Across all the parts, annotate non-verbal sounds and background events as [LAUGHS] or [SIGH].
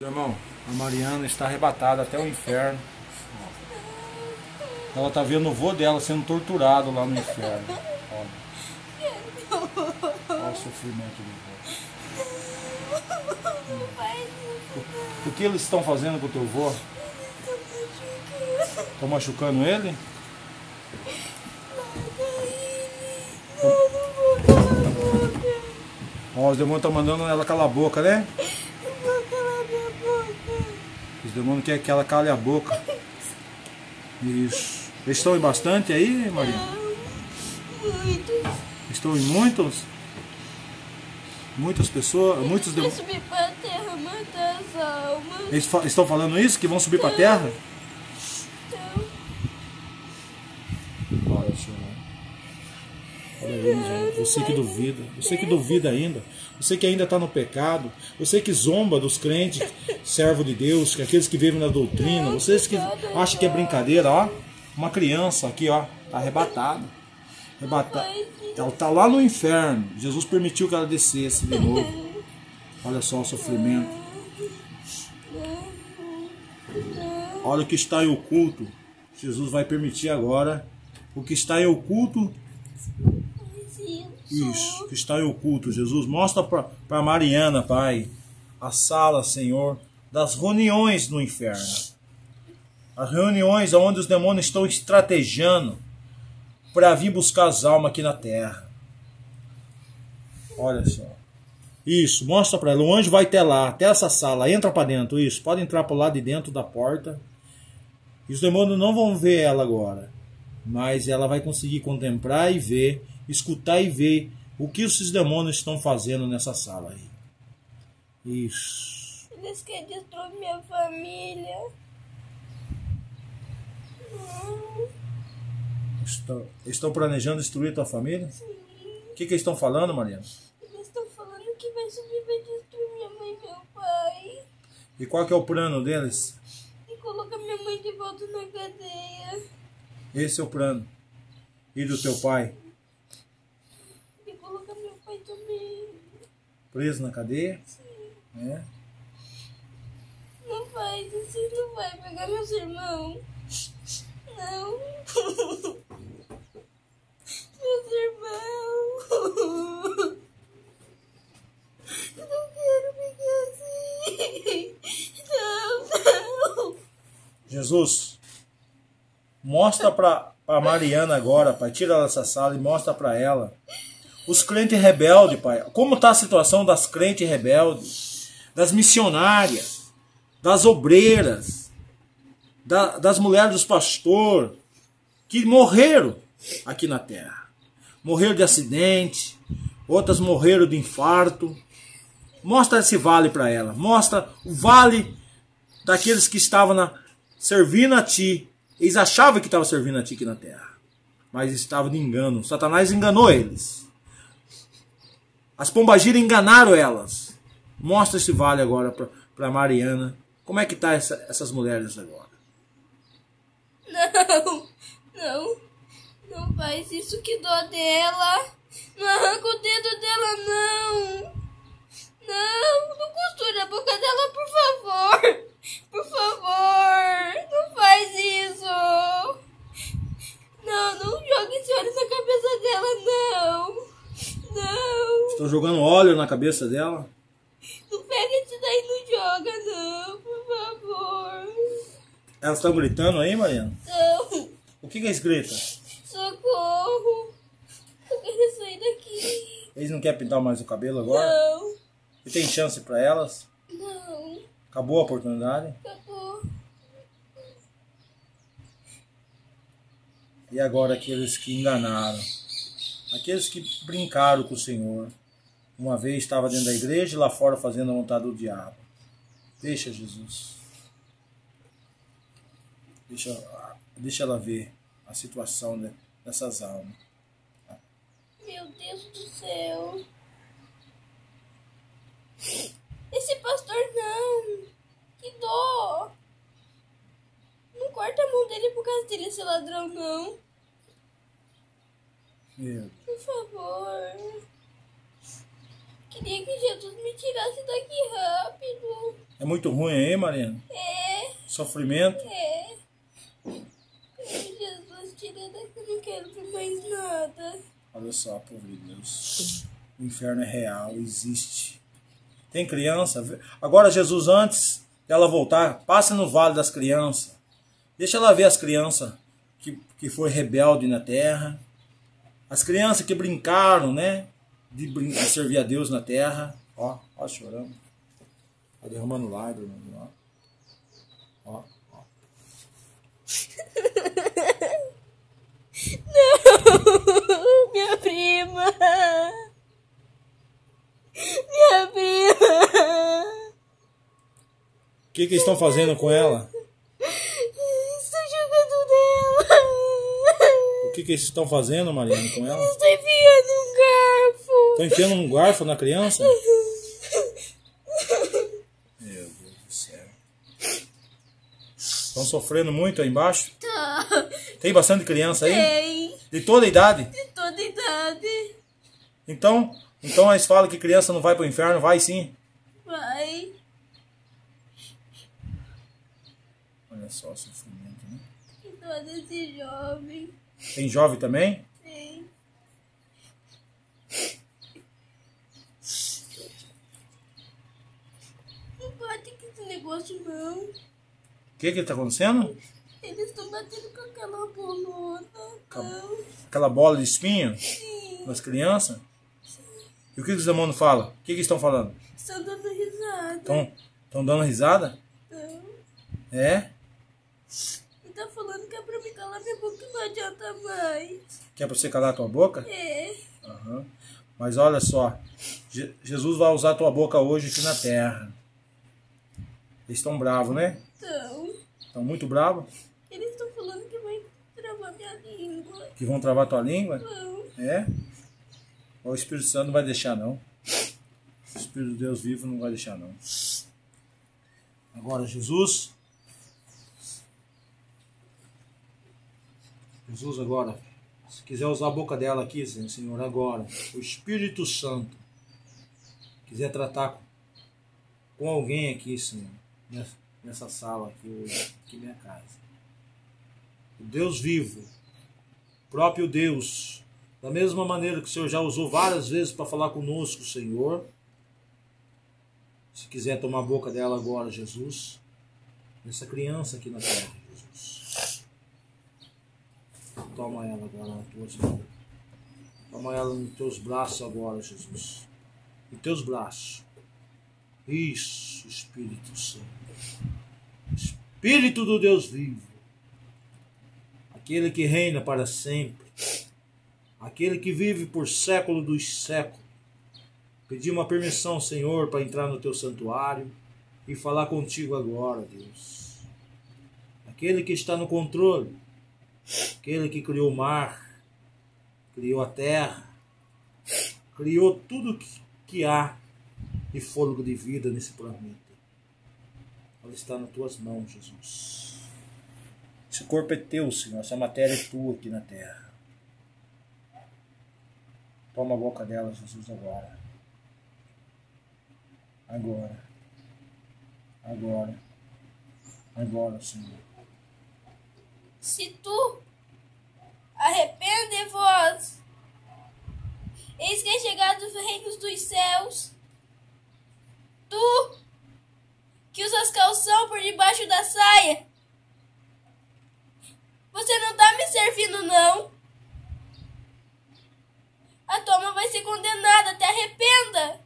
Irmão, a Mariana está arrebatada até o inferno. Ela está vendo o vô dela sendo torturado lá no inferno. Olha, Olha o sofrimento do vô. O, que eles estão fazendo com o teu vô? Estão machucando ele? Ó, os demônios estão mandando ela calar a boca, né? Os demônios querem que ela cale a boca. Isso. Eles estão em bastante aí, Maria? Muitos. Estão em muitos? Muitas pessoas? Muitos demônios. subir pra terra, matar as almas. Eles fa- estão falando isso? Que vão subir para a terra? Então, Olha só. Olha aí, gente. Você que duvida. Você que duvida ainda. Você que ainda está no pecado. Você que zomba dos crentes, servo de Deus, que aqueles que vivem na doutrina. Vocês que acham que é brincadeira, ó. Uma criança aqui, ó. Tá arrebatada. Arrebatada. Ela tá lá no inferno. Jesus permitiu que ela descesse de novo. Olha só o sofrimento. Olha o que está em oculto. Jesus vai permitir agora o que está em oculto. Isso. O que está em oculto. Jesus mostra para Mariana, Pai, a sala, Senhor, das reuniões no inferno. As reuniões onde os demônios estão estrategando para vir buscar as almas aqui na terra. Olha só. Isso, mostra para ela. O anjo vai até lá, até essa sala. Entra para dentro. Isso, pode entrar para lado de dentro da porta. E os demônios não vão ver ela agora. Mas ela vai conseguir contemplar e ver, escutar e ver o que esses demônios estão fazendo nessa sala aí. Isso. Eles querem destruir minha família. Não. Estão, estão planejando destruir tua família? O que, que eles estão falando, Mariana? Eles estão falando que vai subir vai destruir minha mãe e meu pai. E qual que é o plano deles? E colocar minha mãe de volta na cadeia. Esse é o plano. E do teu pai? E colocar meu pai também. Preso na cadeia? É. Não faz assim, não vai pegar meus irmãos. Não. [LAUGHS] meus irmãos. Eu não quero ficar assim. Não, não. Jesus, mostra para a Mariana agora, pai. Tira ela dessa sala e mostra para ela. Os crentes rebeldes, pai. Como está a situação das crentes rebeldes, das missionárias, das obreiras, da- das mulheres dos pastores, que morreram aqui na terra. Morreram de acidente, outras morreram de infarto. Mostra esse vale para ela. Mostra o vale daqueles que estavam na, servindo a ti. Eles achavam que estavam servindo a ti aqui na terra. Mas estavam de engano. Satanás enganou eles. As pombagiras enganaram elas. Mostra esse vale agora para Mariana. Como é que tá essa- essas mulheres agora? Não, não, não faz isso que dó dela. Não arranca o dedo dela, não. Não, não costure a boca dela, por favor. Por favor, não faz isso. Não, não jogue esse óleo na cabeça dela, não. Não, Estão jogando óleo na cabeça dela? não pega isso daí, não joga, não, por favor. Elas estão gritando aí, Mariana? Não, O que, que eles gritam? socorro. Eu quero sair daqui. Eles não querem pintar mais o cabelo agora? Não, E tem chance para elas? não, Acabou a oportunidade? acabou. E agora aqueles que enganaram, aqueles que brincaram com o Senhor, uma vez estava dentro da igreja e lá fora fazendo a vontade do diabo. Deixa Jesus. Deixa, deixa ela ver a situação de- dessas almas. Meu Deus do céu. Esse pastor não. Que dó. Não corta a mão dele por causa dele ser ladrão, não. Meu Por favor. Queria que Jesus me tirasse daqui rápido. É muito ruim aí, Mariana? É, Sofrimento? é. Jesus, tira daqui, eu não quero ver mais nada. Olha só, povo de Deus. O inferno é real, existe. Tem criança? Agora, Jesus, antes dela voltar, passe no vale das crianças. Deixa ela ver as crianças que, que foi rebelde na terra. As crianças que brincaram, né? De, de servir a Deus na terra. Ó, ó, chorando. Tá derramando lágrimas, ó. Ó, ó. [LAUGHS] Minha prima! Minha prima! O que, que estão fazendo com ela? Estou jogando nela! O que, que eles estão fazendo, Mariana, com ela? Estou Estão enfiando um garfo na criança? [LAUGHS] Meu Deus do céu. Estão sofrendo muito aí embaixo? Tá, Tem bastante criança aí? tem De toda idade? de toda idade. Então, então eles falam que criança não vai pro inferno? Vai sim. Vai. Olha só o sofrimento, né? Que dó desse jovem. Tem jovem também? Tem. Não bate negócio, não. O que que tá acontecendo? Eles estão batendo com aquela bolona. Não. Aquela bola de espinho Sim. nas crianças? E o que, que os demônios falam? O que, que estão falando? Estão dando risada. Estão estão dando risada? Não. É? E tá falando que é pra me calar minha boca e não adianta mais. Que é pra você calar a tua boca? É. Aham. Mas olha só, Je- Jesus vai usar tua boca hoje aqui na terra. Eles estão bravos, né? Então, Estão muito bravos. eles estão falando que vai travar minha língua. Que vão travar tua língua. Não. É? O Espírito Santo não vai deixar, não. O Espírito de Deus vivo não vai deixar, não. Agora, Jesus. Jesus, agora. Se quiser usar a boca dela aqui, Senhor, agora. O Espírito Santo. Quiser tratar com alguém aqui, Senhor. Nessa, nessa sala aqui hoje. Aqui minha casa. O Deus vivo próprio Deus, da mesma maneira que o Senhor já usou várias vezes para falar conosco, Senhor. Se quiser tomar a boca dela agora, Jesus, essa criança aqui na terra, Jesus. Toma ela agora nas tuas mãos. Toma ela nos teus braços agora, Jesus. Nos teus braços. Isso, Espírito Santo. Espírito do Deus vivo aquele que reina para sempre, aquele que vive por século dos séculos. Pedi uma permissão, Senhor, para entrar no teu santuário e falar contigo agora, Deus. Aquele que está no controle, aquele que criou o mar, criou a terra, criou tudo que, há de fôlego de vida nesse planeta. Ela está nas tuas mãos, Jesus. Esse corpo é teu, Senhor. Essa matéria é tua aqui na terra. Toma a boca dela, Jesus, agora. Agora. Agora. Agora, Senhor. Se tu arrepende-vos, eis que é chegado os reinos dos céus. Tu, que usas calção por debaixo da saia, você não tá me servindo, não. A tua alma vai ser condenada, te arrependa.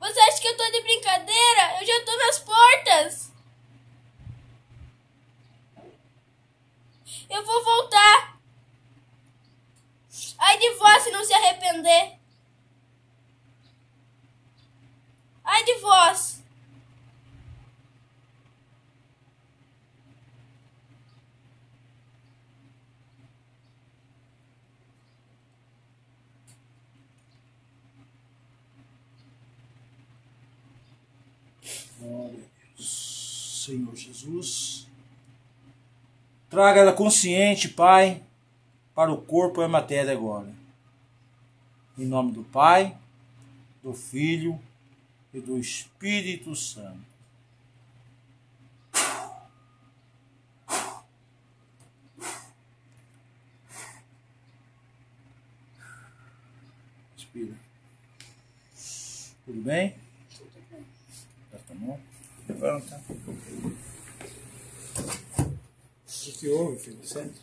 Você acha que eu tô de brincadeira? Eu já tô nas portas. Eu vou voltar. Ai de vós se não se arrepender. Ai de vós. Glória a Deus. Senhor Jesus. Traga ela consciente, Pai, para o corpo e a matéria agora. Em nome do Pai, do Filho e do Espírito Santo. Respira. Tudo bem? Tudo bem. Tá bom? Levanta. O que, houve, filho? Sente?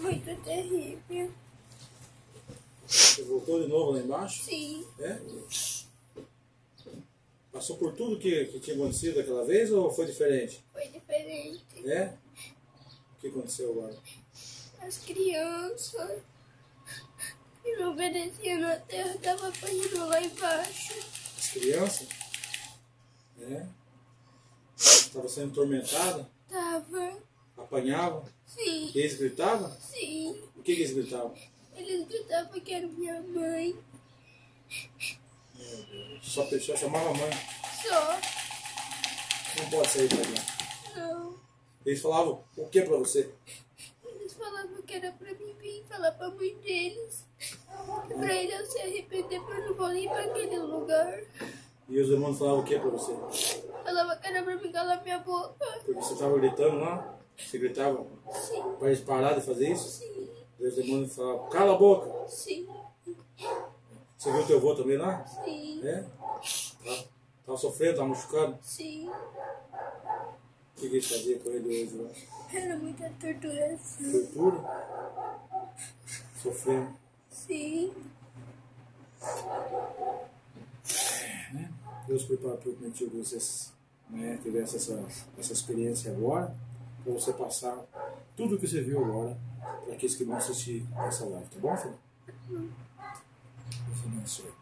Muito terrível. Você voltou de novo lá embaixo? Sim. É? Passou por tudo que, que tinha acontecido aquela vez ou foi diferente? Foi diferente. É? O que aconteceu agora? As crianças que não obedeciam na terra estavam apanhando lá embaixo. As crianças? É? Estava sendo tormentada? Tava. Apanhavam? Sim. Eles gritavam? Sim. O que, que eles gritavam? Eles gritavam que era minha mãe. Meu Deus. Só pessoa chamava a mãe. Só. Não pode sair pra lá. Não. Eles falavam o que pra você? Eles falavam que era pra mim vir falar pra mãe deles. Pra ele se arrepender pra não voltar pra aquele lugar. E os irmãos falavam o que pra você? Falava que era pra me calar minha boca. Porque você estava gritando lá? Você gritava Sim. para eles parar de fazer isso? Sim. E os demônios falavam, cala a boca! Sim. Você viu teu avô também lá? Sim. É? Tá, tava sofrendo, tava machucado. Sim. O que, que eles faziam com ele hoje lá? Era muita torturação. Tortura? Sofrendo. Sim. Deus preparou permitiu que vocês né, tivessem essa, essa experiência agora, para você passar tudo o que você viu agora para aqueles que vão assistir essa live, tá bom, filho? Deus abençoe.